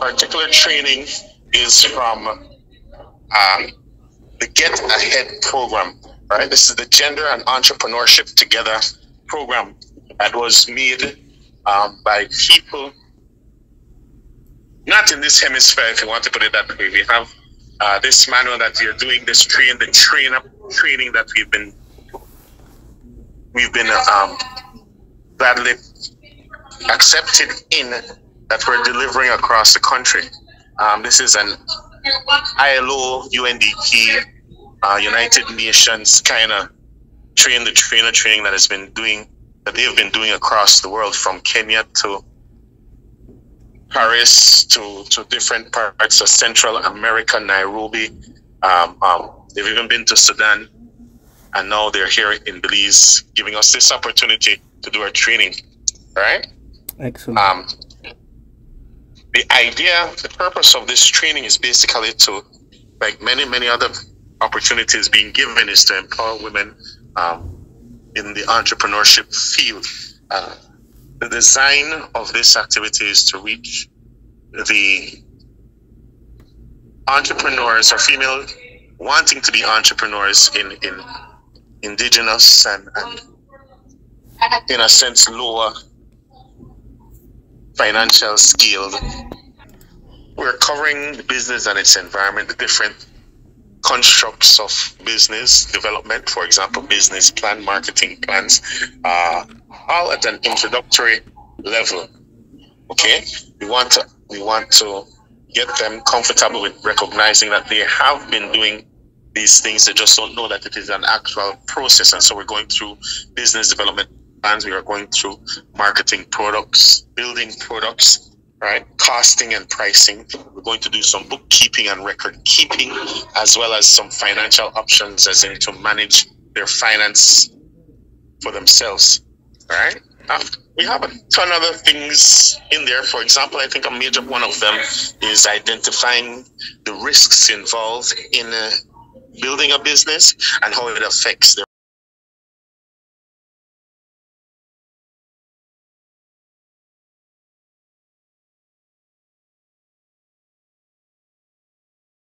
particular training is from um, the Get Ahead program. Right, this is the Gender and Entrepreneurship Together program that was made um, by people not in this hemisphere, if you want to put it that way. We have uh, this manual that we are doing, this train, the train up training that we've been we've been um, badly accepted in that we're delivering across the country. Um, this is an ILO, UNDP, uh, United Nations kind of train the trainer training that has been doing that they've been doing across the world from Kenya to Paris to, to different parts of Central America, Nairobi. Um, um, they've even been to Sudan, and now they're here in Belize, giving us this opportunity to do our training. Right. Excellent. Um, the idea, the purpose of this training is basically to, like many, many other opportunities being given, is to empower women um, in the entrepreneurship field. Uh, the design of this activity is to reach the entrepreneurs or female wanting to be entrepreneurs in, in indigenous and, and in a sense lower financial scale. We're covering business and its environment, the different constructs of business development, for example, business plan, marketing plans, uh, all at an introductory level. Okay, we want to we want to get them comfortable with recognizing that they have been doing these things. They just don't know that it is an actual process, and so we're going through business development plans. We are going through marketing products, building products, right? Costing and pricing. We're going to do some bookkeeping and record keeping, as well as some financial options, as in to manage their finance for themselves. Right? We have a ton of other things in there. For example, I think a major one of them is identifying the risks involved in uh, building a business and how it affects their